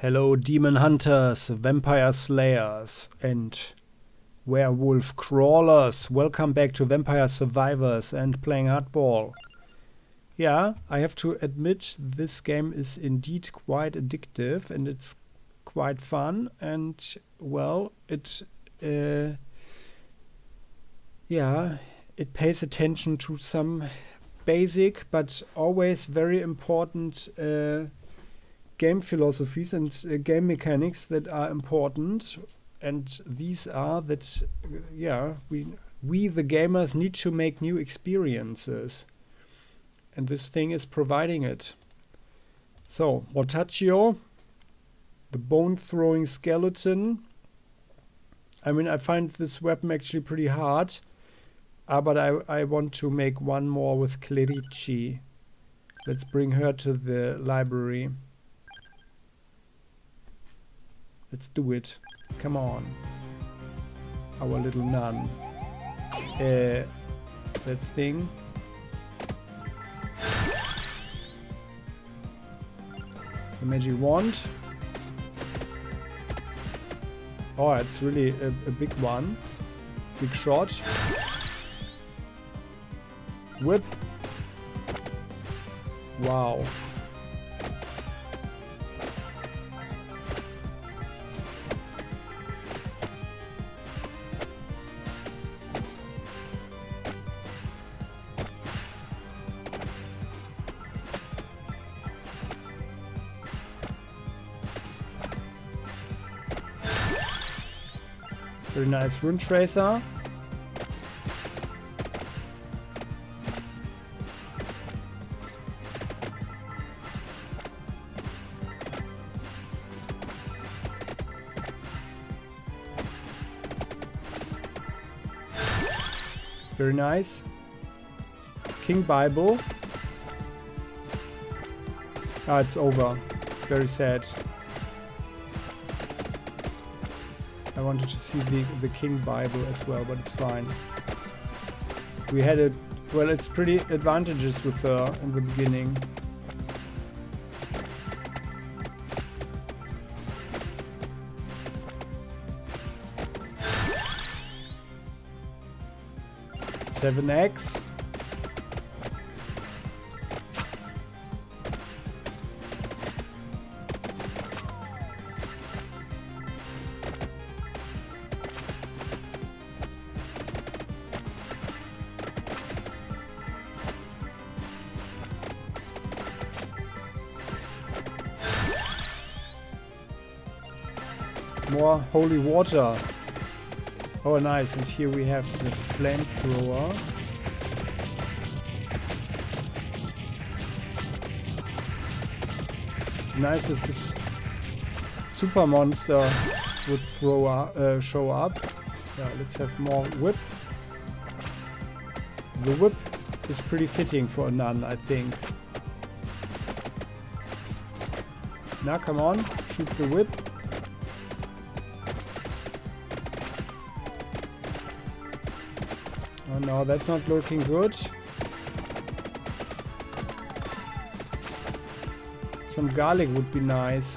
Hello, demon hunters, vampire slayers, and werewolf crawlers. Welcome back to Vampire Survivors and playing hardball. Yeah, I have to admit this game is indeed quite addictive and it's quite fun and well, it uh, yeah, it pays attention to some basic but always very important uh, game philosophies and uh, game mechanics that are important and these are that yeah we we the gamers need to make new experiences. And this thing is providing it. So Mortaccio the bone throwing skeleton. I mean I find this weapon actually pretty hard uh, but I, I want to make one more with Clerici. Let's bring her to the library Let's do it. Come on. Our little nun. Uh, that's thing. The magic wand. Oh, it's really a, a big one. Big shot. Whip. Wow. Very nice Rune Tracer. Very nice. King Bible. Ah, it's over. Very sad. I wanted to see the, the King Bible as well, but it's fine. We had a... Well, it's pretty advantages with her in the beginning. Seven X. More holy water. Oh, nice. And here we have the flamethrower. Nice if this super monster would throw up, uh, show up. Yeah, let's have more whip. The whip is pretty fitting for a nun, I think. Now, come on, shoot the whip. No, that's not looking good. Some garlic would be nice.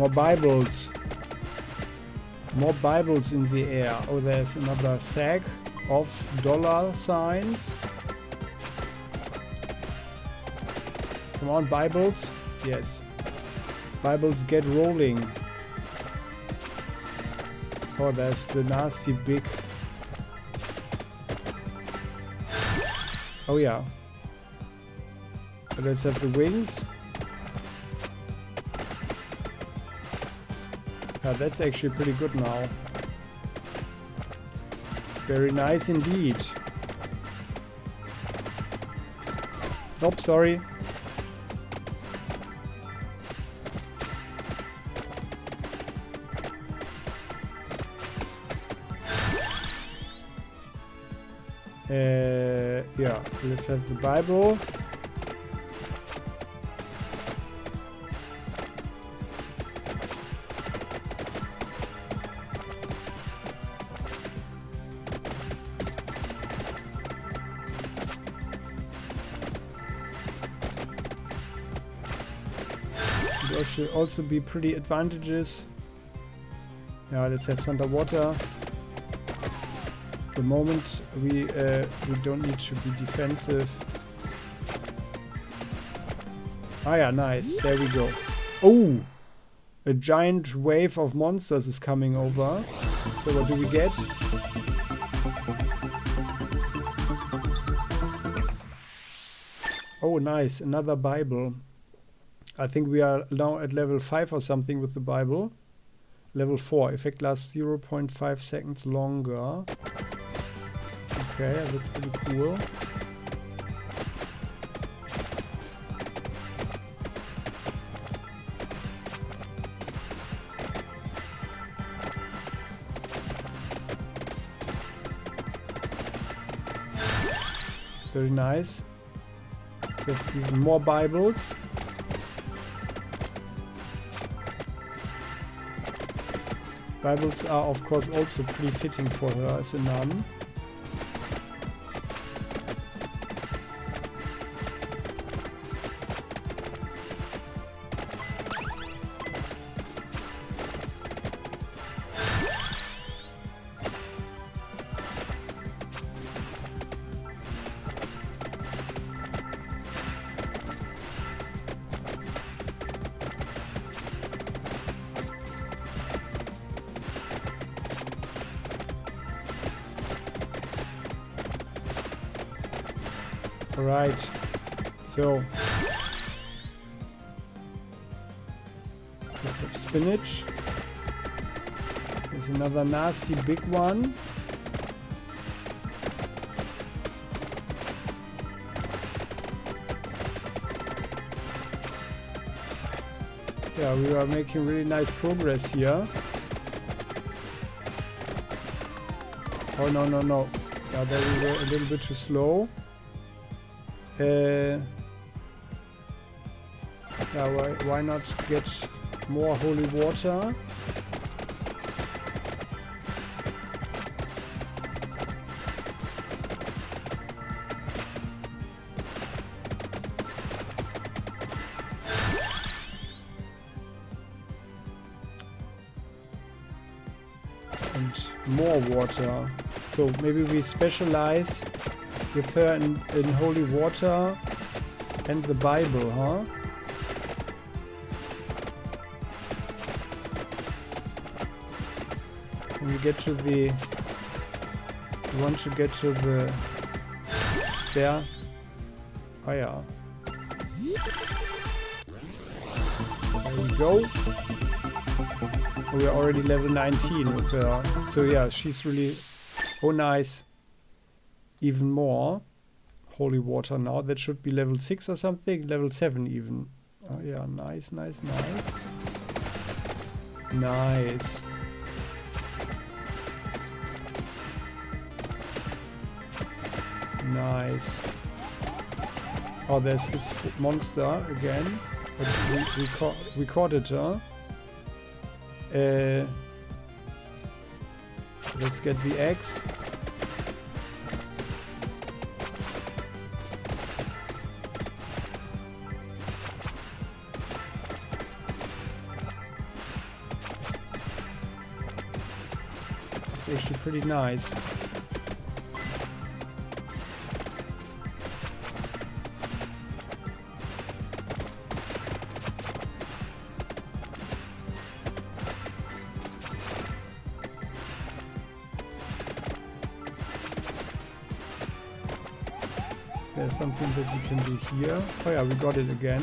More Bibles. More Bibles in the air. Oh, there's another sack of dollar signs. Come on, Bibles. Yes. Bibles get rolling. Oh, there's the nasty big... Oh, yeah. Let's have the wings. That's actually pretty good now. Very nice indeed. Nope, sorry. Uh, yeah, let's have the Bible. Should also be pretty advantages. Yeah, let's have underwater the moment we uh, we don't need to be defensive. Ah yeah, nice. There we go. Oh! A giant wave of monsters is coming over. So what do we get? Oh nice, another Bible. I think we are now at level 5 or something with the Bible. Level 4. Effect lasts 0.5 seconds longer. Okay, that's pretty cool. Very nice. There's even more Bibles. Bibles are of course also pretty fitting for her as a nun. Alright. So. Let's have spinach. There's another nasty big one. Yeah, we are making really nice progress here. Oh, no, no, no. Yeah, there we were a little bit too slow. Uh, yeah, why, why not get more holy water? And more water. So maybe we specialize with her in, in holy water and the Bible, huh? When we get to the... We want to get to the... There. Oh yeah. There we go. We are already level 19 with her. So yeah, she's really... Oh nice even more holy water now. That should be level 6 or something. Level 7 even. Oh yeah, nice, nice, nice. Nice. Nice. Oh, there's this monster again. We, recorded her. Uh, let's get the eggs. Actually pretty nice. Is there something that we can do here? Oh yeah, we got it again.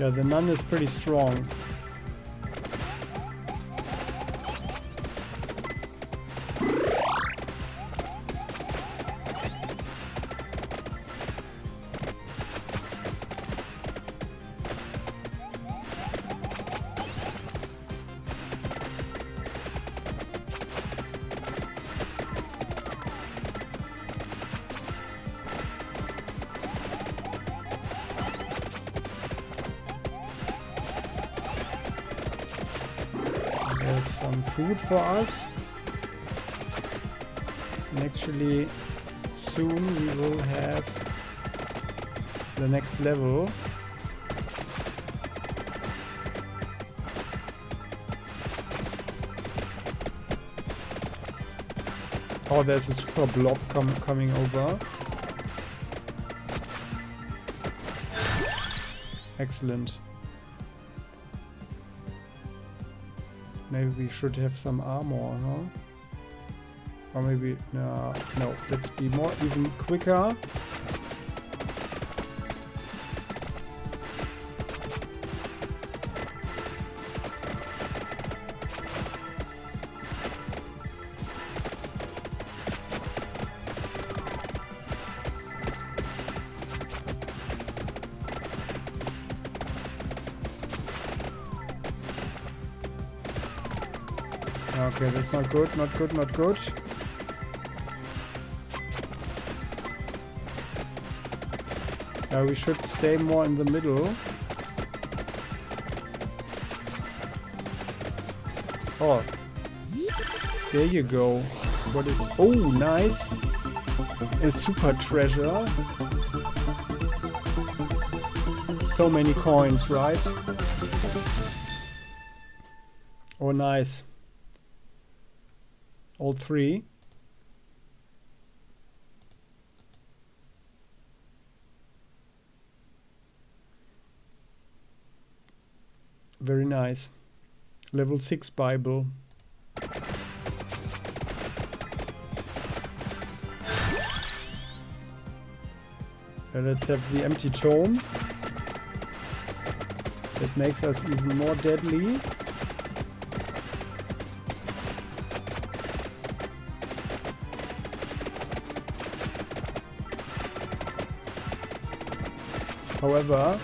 Yeah, the nun is pretty strong. Food for us. And actually, soon we will have the next level. Oh, there's a super blob com coming over. Excellent. Maybe we should have some armor, huh? Or maybe, no, no, let's be more even quicker. Okay, that's not good, not good, not good. Uh, we should stay more in the middle. Oh. There you go. What is... Oh, nice. A super treasure. So many coins, right? Oh, nice all three. Very nice. Level 6 Bible. Uh, let's have the empty tome. That makes us even more deadly. However,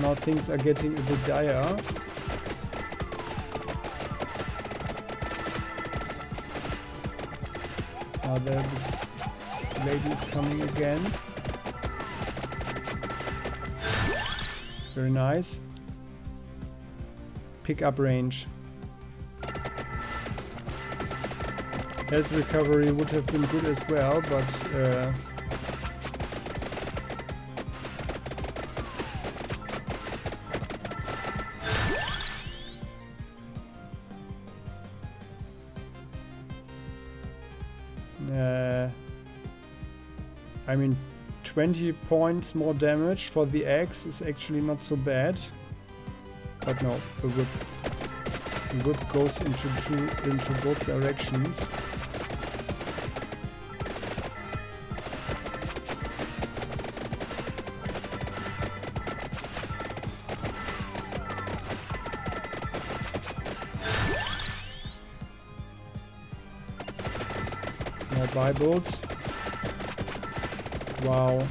now things are getting a bit dire. Now there this lady is coming again. Very nice. Pickup range. Health recovery would have been good as well, but uh, 20 points more damage for the axe is actually not so bad. But no, the whip. The whip goes into two, into both directions. More Bibles. Wow.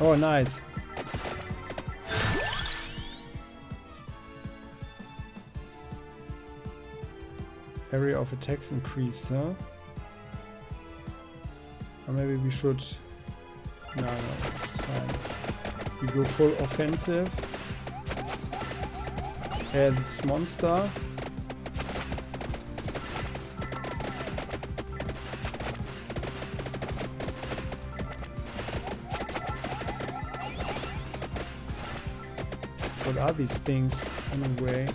Oh, nice. Area of attacks increased, huh? Or maybe we should no, no, it's fine. We go full offensive. Add this monster. What are these things anyway?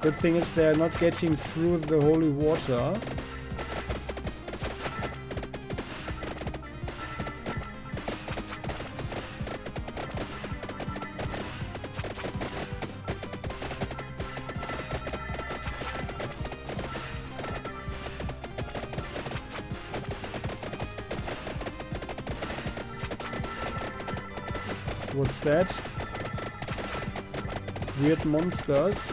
Good thing is they're not getting through the holy water. That? Weird monsters.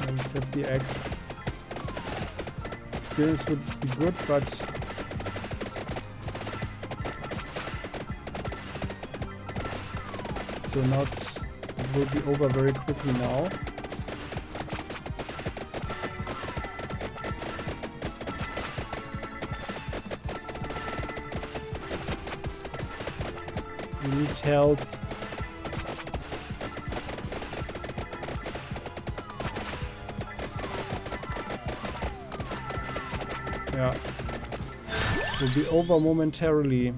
Let's have the eggs. Experience would be good, but so now it will be over very quickly now. Health. Yeah. Will be over momentarily.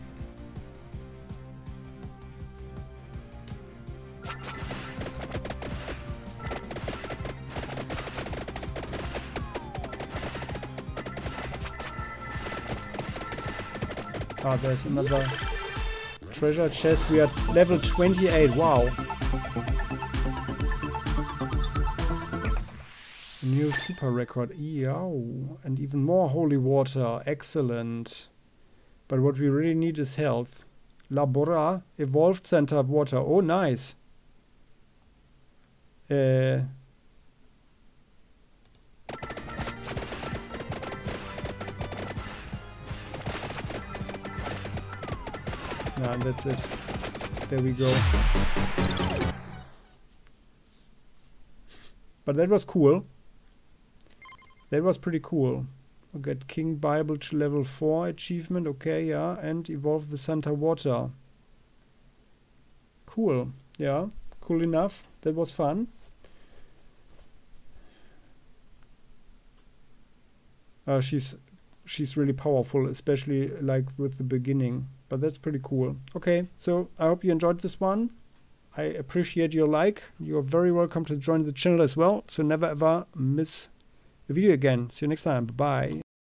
Ah, there's another treasure chest. We are level 28. Wow. New super record. Yow. And even more holy water. Excellent. But what we really need is health. La Borra. Evolved Santa Water. Oh, nice. Uh, Yeah, that's it. There we go. But that was cool. That was pretty cool. We get King Bible to level 4 achievement. Okay, yeah. And evolve the Santa Water. Cool. Yeah, cool enough. That was fun. Uh, she's she's really powerful, especially like with the beginning. But that's pretty cool. Okay, so I hope you enjoyed this one. I appreciate your like. You're very welcome to join the channel as well. So never ever miss a video again. See you next time. Bye bye.